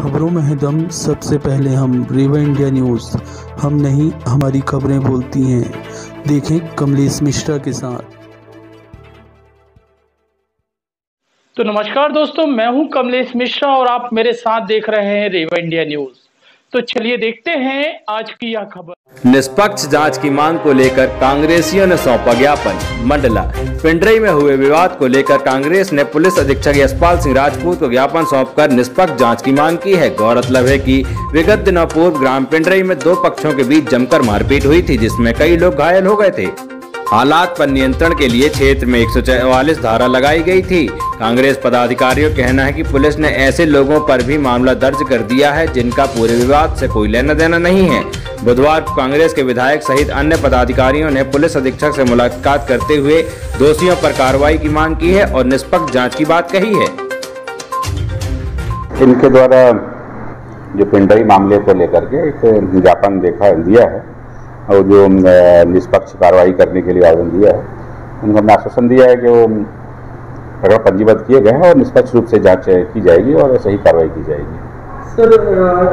खबरों में है दम। सबसे पहले हम रेवा इंडिया न्यूज़ हम नहीं, हमारी खबरें बोलती हैं। देखें कमलेश मिश्रा के साथ। तो नमस्कार दोस्तों, मैं हूँ कमलेश मिश्रा और आप मेरे साथ देख रहे हैं रेवा इंडिया न्यूज़ तो चलिए देखते हैं आज की यह खबर। निष्पक्ष जाँच की मांग को लेकर कांग्रेसियों ने सौंपा ज्ञापन। मंडला, पिंडरई में हुए विवाद को लेकर कांग्रेस ने पुलिस अधीक्षक यशपाल सिंह राजपूत को ज्ञापन सौंपकर निष्पक्ष जाँच की मांग की है। गौरतलब है कि विगत दिनों पूर्व ग्राम पिंडरई में दो पक्षों के बीच जमकर मारपीट हुई थी, जिसमें कई लोग घायल हो गए थे। हालात पर नियंत्रण के लिए क्षेत्र में एक सौ चौवालीस धारा लगाई गई थी। कांग्रेस पदाधिकारियों का कहना है कि पुलिस ने ऐसे लोगों पर भी मामला दर्ज कर दिया है जिनका पूरे विवाद से कोई लेना देना नहीं है। बुधवार को कांग्रेस के विधायक सहित अन्य पदाधिकारियों ने पुलिस अधीक्षक से मुलाकात करते हुए दोषियों पर कार्रवाई की मांग की है और निष्पक्ष जाँच की बात कही है। इनके द्वारा जो पिंडई मामले को लेकर के एक ज्ञापन देखा दिया है। और जो निष्पक्ष कार्रवाई करने के लिए आवेदन दिया है उनको हमने आश्वासन दिया है कि वो प्रकरण पंजीबद्ध किए गए हैं और निष्पक्ष रूप से जाँच की जाएगी और सही कार्रवाई की जाएगी। सर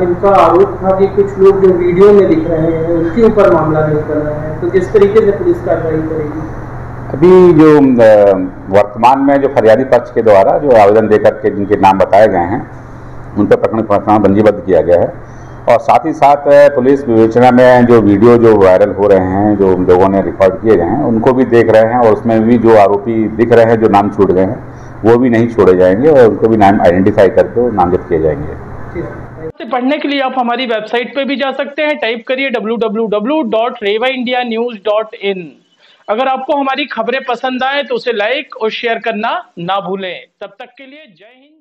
इनका आरोप था कि कुछ लोग जो वीडियो में दिख रहे हैं उसके ऊपर मामला नहीं कर रहे हैं। तो किस तरीके से पुलिस कार्रवाई करेगी? अभी जो वर्तमान में जो फरियादी पक्ष के द्वारा जो आवेदन देकर के जिनके नाम बताए गए हैं उन पर प्रकरण पंजीबद्ध किया गया है। और साथ ही साथ पुलिस विवेचना में जो वीडियो जो वायरल हो रहे हैं, जो लोगों ने रिकॉर्ड किए गए हैं, उनको भी देख रहे हैं और उसमें भी जो आरोपी दिख रहे हैं, जो नाम छूट गए हैं, वो भी नहीं छोड़े जाएँगे और उनको भी नाम आइडेंटिफाई करके नामजद किए जाएँगे। पढ़ने के लिए आप हमारी वेबसाइट पे भी जा सकते हैं, टाइप करिए www.revaindianews.in अगर आपको हमारी खबरें पसंद आए तो उसे लाइक और शेयर करना ना भूलें। तब तक के लिए जय हिंद